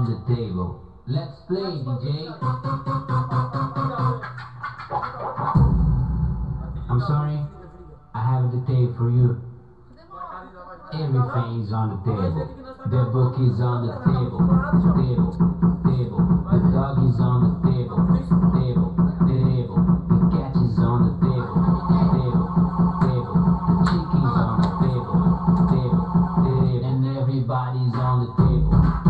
on the table. Let's play, DJ. I'm sorry, I have the tape for you. Everything is on the table. The book is on the table. Table, table. The dog is on the table. Table, the table. The cat is on the table. Table, table. The chicken's on the table. Table, table. And everybody's on the table.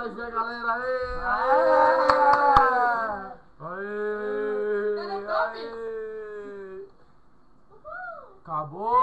pra encher, galera. Ah! Aê! Aê! Aê! Aê! Acabou!